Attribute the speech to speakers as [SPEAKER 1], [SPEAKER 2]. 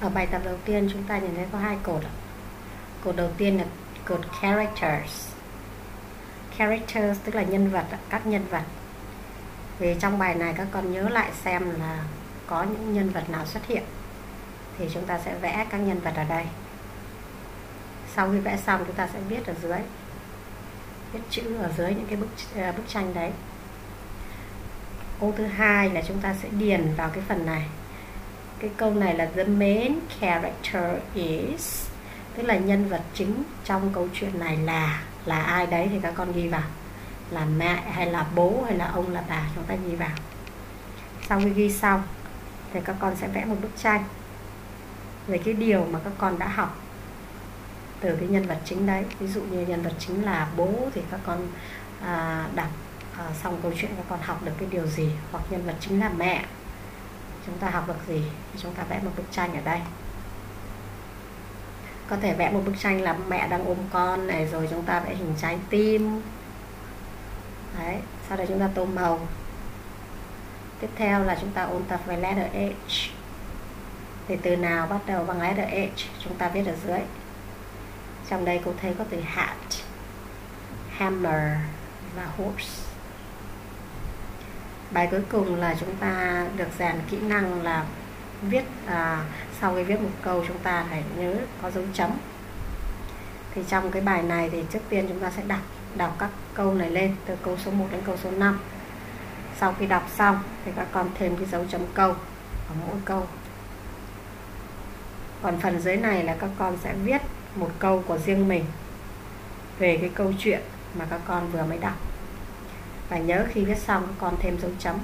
[SPEAKER 1] ở bài tập đầu tiên chúng ta nhìn thấy có hai cột cột đầu tiên là cột characters. Characters tức là nhân vật các nhân vật. Vì trong bài này các con nhớ lại xem là có những nhân vật nào xuất hiện. Thì chúng ta sẽ vẽ các nhân vật ở đây. Sau khi vẽ xong, chúng ta sẽ viết ở dưới. Viết chữ ở dưới những cái bức à, bức tranh đấy. Ô thứ hai là chúng ta sẽ điền vào cái phần này cái câu này là the main character is tức là nhân vật chính trong câu chuyện này là là ai đấy thì các con ghi vào. Là mẹ hay là bố hay là ông là bà chúng ta ghi vào. Sau khi ghi xong thì các con sẽ vẽ một bức tranh về cái điều mà các con đã học từ cái nhân vật chính đấy. Ví dụ như nhân vật chính là bố thì các con à, đọc à, xong câu chuyện các con học được cái điều gì hoặc nhân vật chính là mẹ chúng ta học được gì, thì chúng ta vẽ một bức tranh ở đây. Có thể vẽ một bức tranh là mẹ đang ôm con này, rồi chúng ta vẽ hình trái tim. Đấy, sau đó chúng ta tô màu. Tiếp theo là chúng ta ôn tập về letter H. Thì từ nào bắt đầu bằng letter H, chúng ta viết ở dưới. Trong đây cô thấy có từ hat, hammer và horse bài cuối cùng là chúng ta được rèn kỹ năng là viết à, sau khi viết một câu chúng ta phải nhớ có dấu chấm. Thì trong cái bài này thì trước tiên chúng ta sẽ đọc đọc các câu này lên từ câu số 1 đến câu số 5 sau khi đọc xong thì các con thêm cái dấu chấm câu ở mỗi câu. Còn phần dưới này là các con sẽ viết một câu của riêng mình về cái câu chuyện mà các con vừa mới đọc và nhớ khi viết xong con thêm dấu chấm.